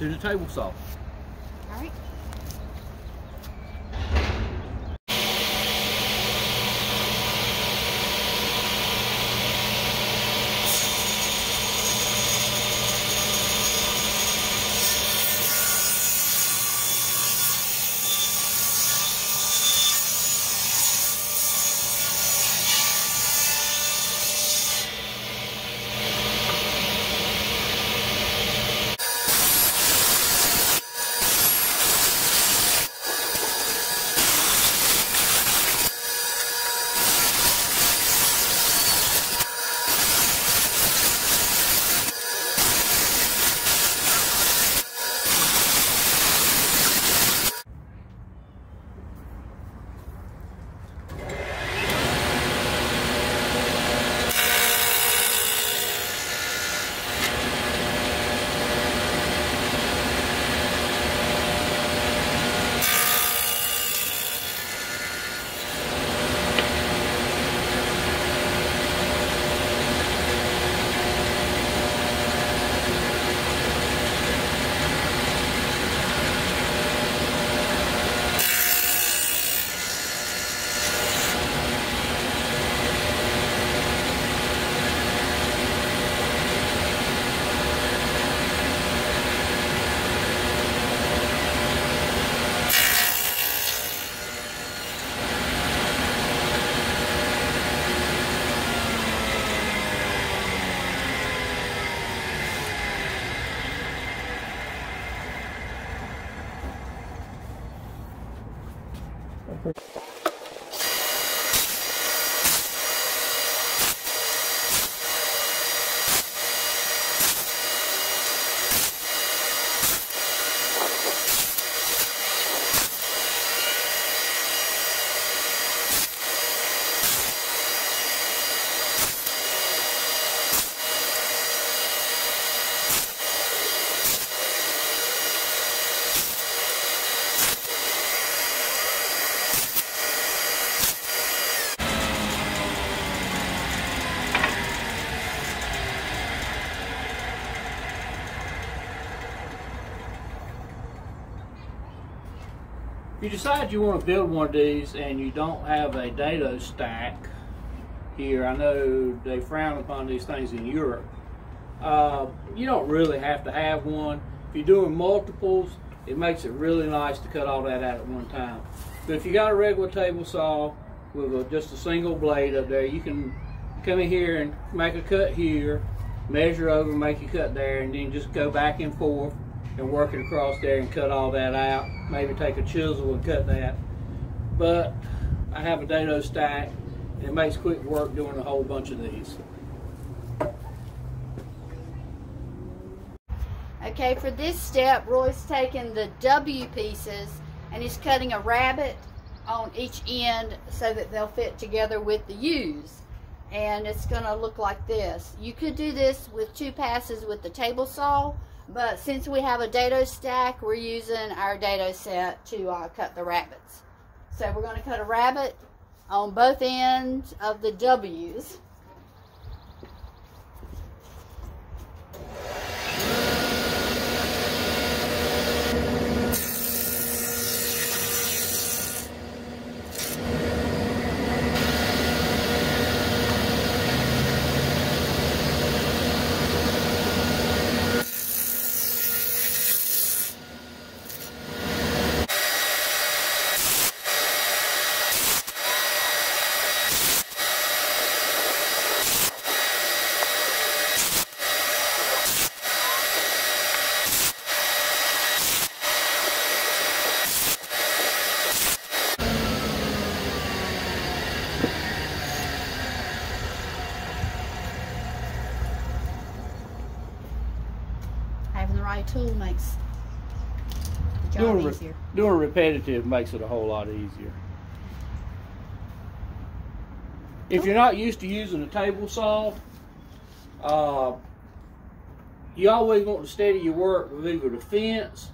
to the table saw. If you decide you want to build one of these and you don't have a dado stack here, I know they frown upon these things in Europe. Uh, you don't really have to have one. If you're doing multiples, it makes it really nice to cut all that out at one time. But if you got a regular table saw with a, just a single blade up there, you can come in here and make a cut here, measure over, make a cut there, and then just go back and forth and work it across there and cut all that out. Maybe take a chisel and cut that. But I have a dado stack, and it makes quick work doing a whole bunch of these. Okay, for this step, Roy's taking the W pieces and he's cutting a rabbet on each end so that they'll fit together with the U's. And it's going to look like this. You could do this with two passes with the table saw, but since we have a dado stack, we're using our dado set to uh, cut the rabbets. So we're going to cut a rabbet on both ends of the W's. Having the right tool makes the job Doing, easier. doing repetitive makes it a whole lot easier. If you're not used to using a table saw, uh, you always want to steady your work with either the fence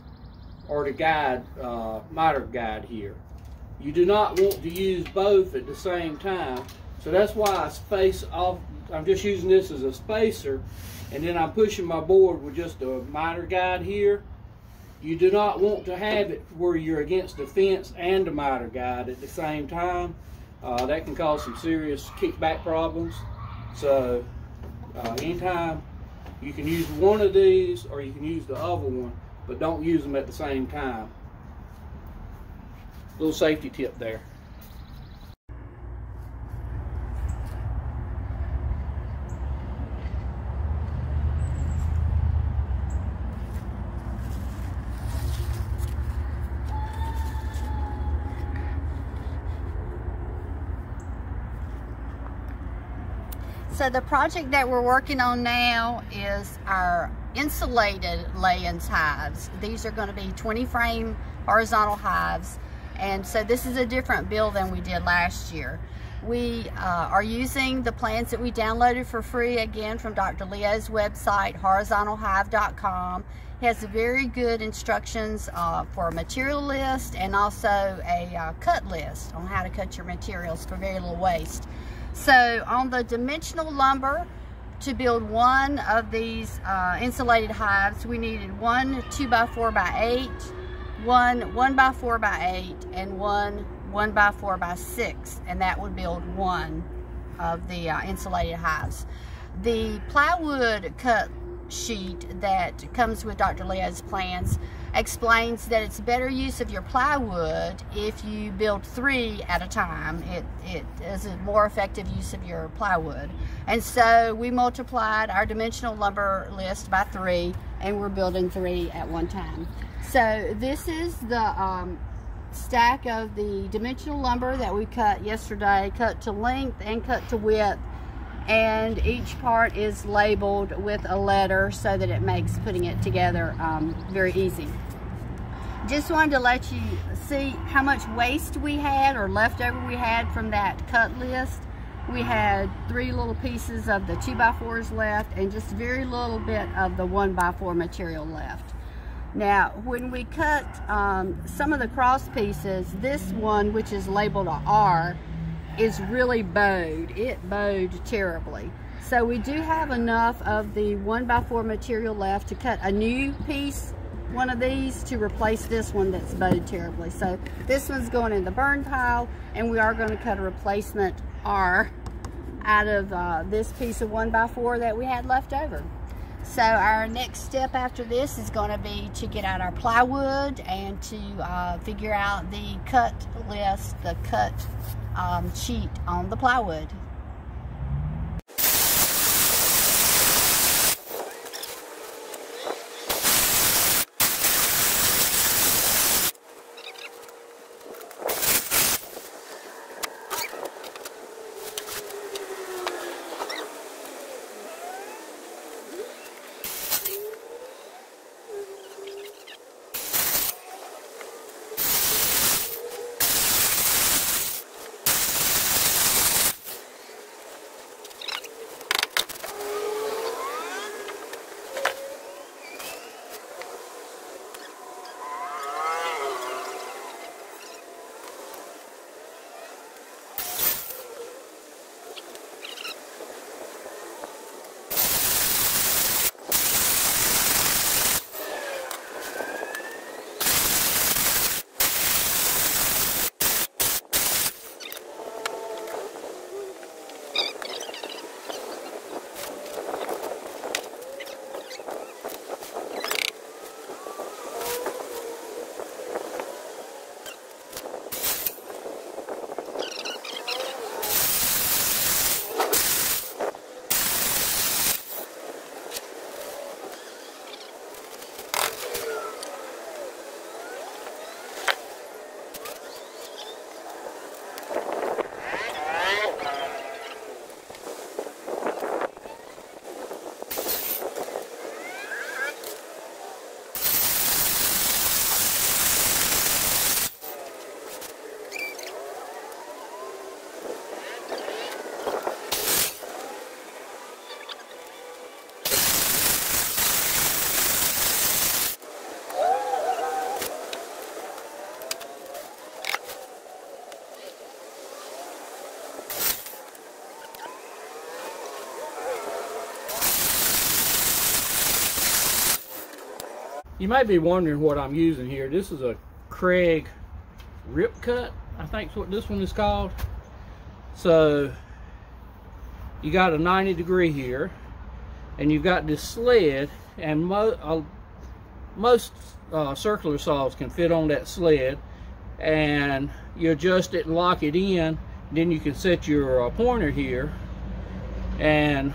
or the guide, uh, miter guide here. You do not want to use both at the same time. So that's why I space off, I'm just using this as a spacer and then I'm pushing my board with just a miter guide here You do not want to have it where you're against the fence and the miter guide at the same time. Uh, that can cause some serious kickback problems. So uh, anytime you can use one of these or you can use the other one, but don't use them at the same time. Little safety tip there. The project that we're working on now is our insulated Layens hives. These are going to be 20 frame horizontal hives and so this is a different bill than we did last year. We uh, are using the plans that we downloaded for free again from Dr. Leo's website horizontalhive.com. He has very good instructions uh, for a material list and also a uh, cut list on how to cut your materials for very little waste. So on the dimensional lumber, to build one of these uh, insulated hives, we needed one 2 by 4 by eight, one one by 4 by 8 and one 1 by 4 by 6 and that would build one of the uh, insulated hives. The plywood cut sheet that comes with Dr. Leo's plans explains that it's better use of your plywood if you build three at a time. It, it is a more effective use of your plywood. And so we multiplied our dimensional lumber list by three and we're building three at one time. So this is the um, stack of the dimensional lumber that we cut yesterday, cut to length and cut to width and each part is labeled with a letter so that it makes putting it together um, very easy. Just wanted to let you see how much waste we had or leftover we had from that cut list. We had three little pieces of the 2x4s left and just very little bit of the 1x4 material left. Now, when we cut um, some of the cross pieces, this one, which is labeled a R, is really bowed. It bowed terribly. So we do have enough of the 1x4 material left to cut a new piece, one of these, to replace this one that's bowed terribly. So this one's going in the burn pile, and we are going to cut a replacement R out of uh, this piece of 1x4 that we had left over. So our next step after this is going to be to get out our plywood and to uh, figure out the cut list, the cut um, sheet on the plywood. You may be wondering what I'm using here. This is a Kreg Rip Cut, I think is what this one is called. So you got a 90 degree here and you've got this sled and mo uh, most uh, circular saws can fit on that sled and you adjust it and lock it in then you can set your uh, pointer here and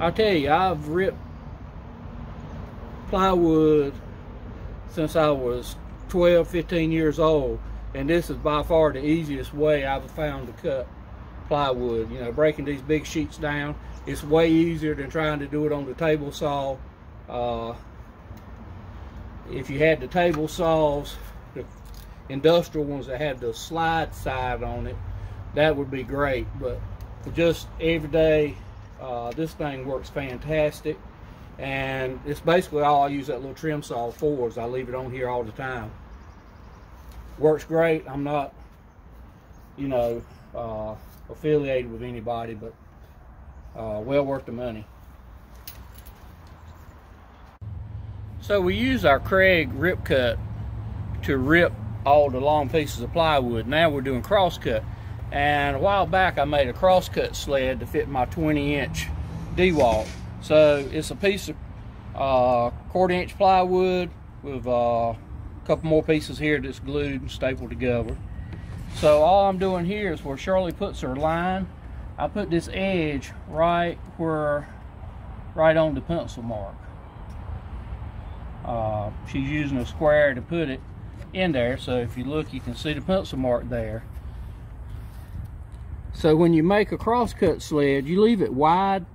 I'll tell you I've ripped plywood since I was 12 15 years old and this is by far the easiest way I've found to cut plywood. You know breaking these big sheets down it's way easier than trying to do it on the table saw. Uh, if you had the table saws the industrial ones that had the slide side on it that would be great but just every day uh, this thing works fantastic and it's basically all I use that little trim saw for is I leave it on here all the time. Works great. I'm not you know uh, affiliated with anybody but uh, well worth the money. So we use our Kreg rip cut to rip all the long pieces of plywood. Now we're doing cross cut. And a while back I made a cross cut sled to fit my 20 inch DeWalt. So it's a piece of uh, quarter inch plywood with uh, a couple more pieces here that's glued and stapled together. So all I'm doing here is where Shirley puts her line, I put this edge right where, right on the pencil mark. Uh, she's using a square to put it in there so if you look you can see the pencil mark there so when you make a crosscut sled, you leave it wide.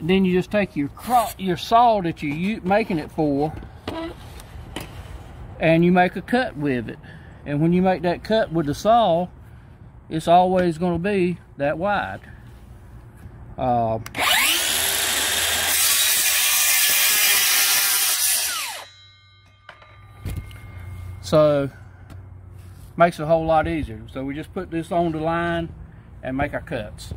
Then you just take your your saw that you're making it for, and you make a cut with it. And when you make that cut with the saw, it's always going to be that wide. Uh, so makes it a whole lot easier. So we just put this on the line and make our cuts.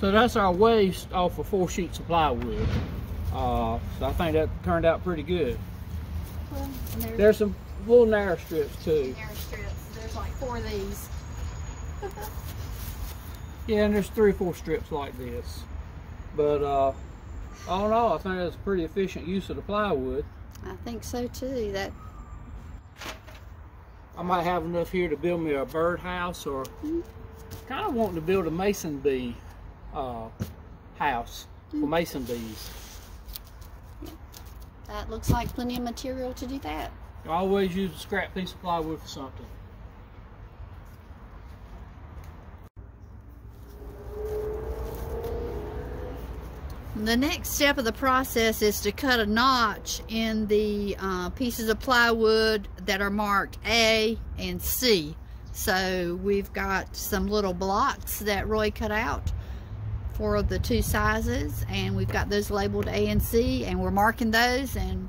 So that's our waste off of four sheets of plywood. Uh, so I think that turned out pretty good. Well, there's, there's, some little narrow strips too. Narrow strips. There's like four of these. yeah, and there's three or four strips like this. But uh, all in all, I think that's a pretty efficient use of the plywood. I think so too. That I might have enough here to build me a birdhouse or mm -hmm. kind of wanting to build a mason bee uh, house for hmm. mason bees. That looks like plenty of material to do that. Always use a scrap piece of plywood for something. The next step of the process is to cut a notch in the uh, pieces of plywood that are marked A and C. So we've got some little blocks that Roy cut out for the two sizes and we've got those labeled A and C and we're marking those and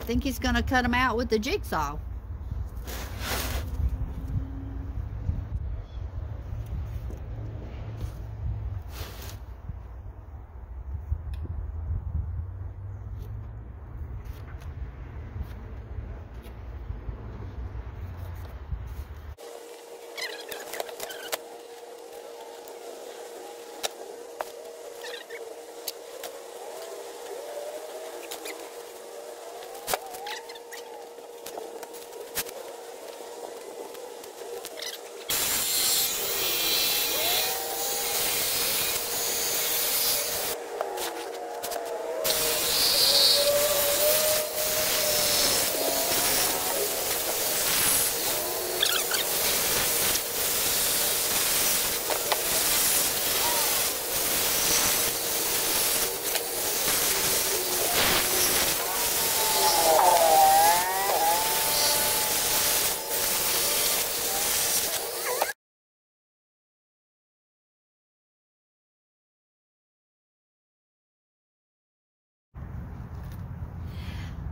I think he's going to cut them out with the jigsaw.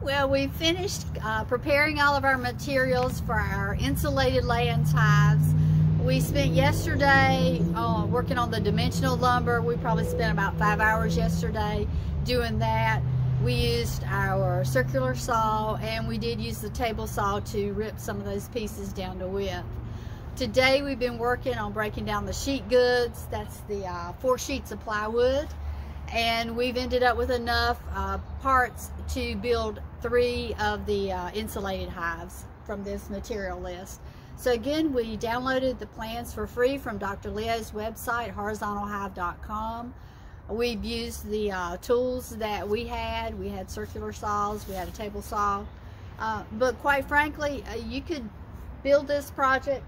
Well, we finished uh, preparing all of our materials for our insulated Layens hives. We spent yesterday uh, working on the dimensional lumber. We probably spent about five hours yesterday doing that. We used our circular saw and we did use the table saw to rip some of those pieces down to width. Today we've been working on breaking down the sheet goods. That's the uh, four sheets of plywood and we've ended up with enough uh, parts to build three of the uh, insulated hives from this material list. So again, we downloaded the plans for free from Dr. Leo's website, horizontalhive.com. We've used the uh, tools that we had. We had circular saws, we had a table saw. Uh, but quite frankly, uh, you could build this project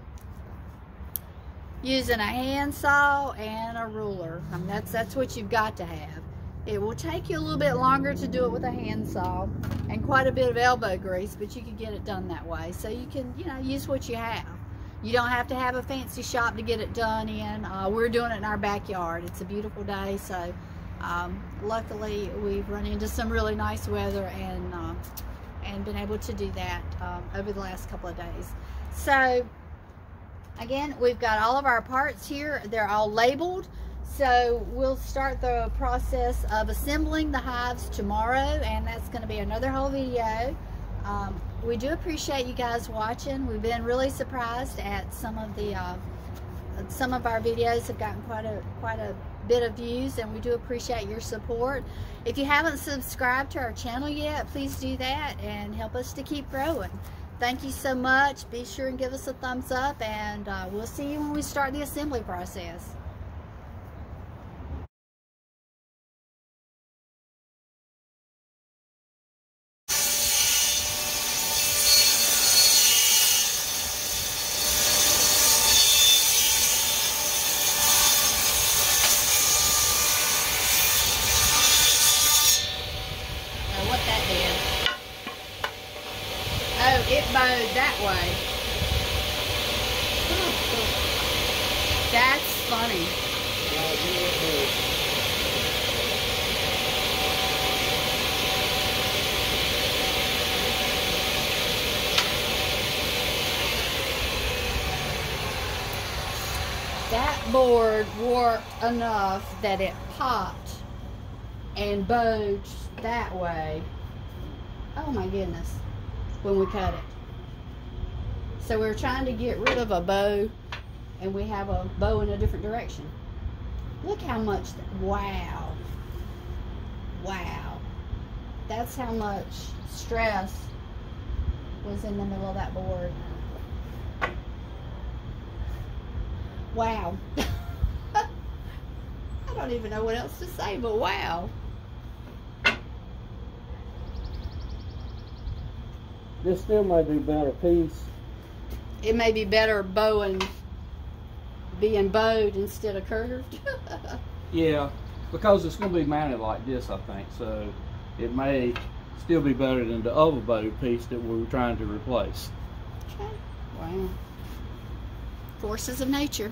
using a handsaw and a ruler. I mean, that's, that's what you've got to have. It will take you a little bit longer to do it with a handsaw and quite a bit of elbow grease, but you can get it done that way. So you can, you know, use what you have. You don't have to have a fancy shop to get it done in. Uh, we're doing it in our backyard. It's a beautiful day, so um, luckily we've run into some really nice weather and uh, and been able to do that um, over the last couple of days. So Again, we've got all of our parts here. They're all labeled. So we'll start the process of assembling the hives tomorrow and that's going to be another whole video. Um, we do appreciate you guys watching. We've been really surprised at some of the uh, some of our videos have gotten quite a quite a bit of views and we do appreciate your support. If you haven't subscribed to our channel yet, please do that and help us to keep growing thank you so much. Be sure and give us a thumbs up and uh, we'll see you when we start the assembly process. it bowed that way. That's funny. That board warped enough that it popped and bowed that way. Oh my goodness when we cut it. So we're trying to get rid of a bow and we have a bow in a different direction. Look how much, wow. Wow. That's how much stress was in the middle of that board. Wow. I don't even know what else to say, but wow. This still may be better piece. It may be better bowing, being bowed instead of curved. yeah. because it's going to be mounted like this, I think. So it may still be better than the other bowed piece that we were trying to replace. Okay. Wow. Forces of nature.